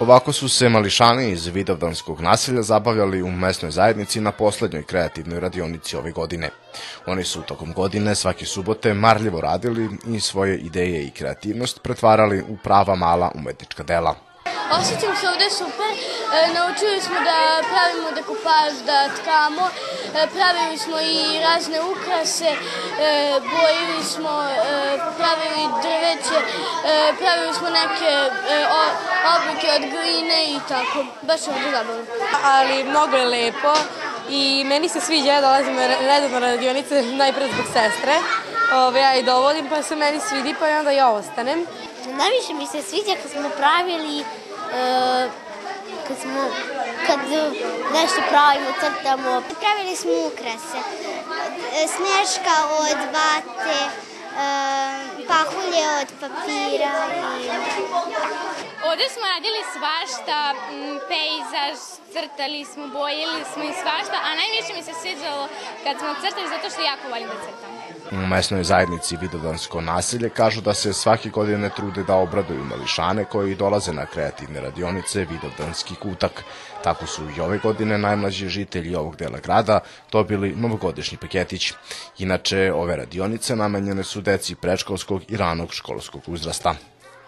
Ovako su se mališani iz Vidovdanskog naselja zabavljali u mesnoj zajednici na poslednjoj kreativnoj radionici ove godine. Oni su tokom godine svake subote marljivo radili i svoje ideje i kreativnost pretvarali u prava mala umetnička dela. Osjećam se ovde super. E, naučili smo da pravimo dekopaž, da tkamo. E, pravili smo i razne ukrase. E, bojili smo, e, pravili drveće. E, pravili smo neke e, o, oblike od gline i tako. Baš je ovde zabavno. ali mnogo je lepo i meni se sviđa, ja dolazim redovno na radionice najpred zbog sestre. Ove, ja i dovodim pa se meni svidi pa i onda ja ostanem. Najviše mi se sviđa kad smo pravili, kad smo, kad nešto pravimo, crtamo. Pravili smo ukrase. Sneška od vate, pahulje od papira i Ovde smo radili svašta, pejzaž, crtali smo, bojili smo i svašta, a najviše mi se sviđalo kad smo crtali zato što jako volim da crtam. U mesnoj zajednici Vidovdansko naselje kažu da se svake godine trude da obraduju mališane koji dolaze na kreativne radionice Vidovdanski kutak. Tako su i ove godine najmlađi žitelji ovog dela grada dobili novogodišnji paketić. Inače, ove radionice namenjene su deci prečkolskog i ranog školskog uzrasta.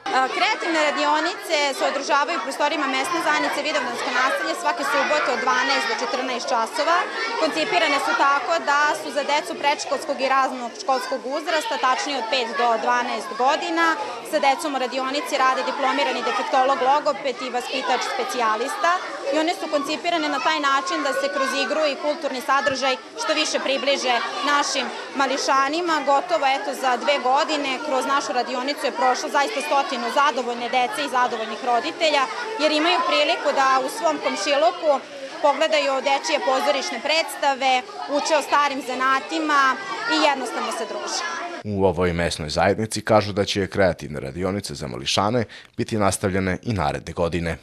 Kreativne radionice se održavaju u prostorima mesne zajednice Vidovdansko naselje svake subote od 12 do 14 časova. Koncipirane su tako da su za decu predškolskog i raznog školskog uzrasta, tačnije od 5 do 12 godina. Sa decom u radionici rade diplomirani defektolog, logoped i vaspitač specijalista. I one su koncipirane na taj način da se kroz igru i kulturni sadržaj što više približe našim mališanima. Gotovo eto za dve godine kroz našu radionicu je prošlo zaista stotinu zadovoljne dece i zadovoljnih roditelja, jer imaju priliku da u svom komšiluku pogledaju dečije pozorišne predstave, uče o starim zanatima i jednostavno se druže. U ovoj mesnoj zajednici kažu da će kreativne radionice za mališane biti nastavljene i naredne godine.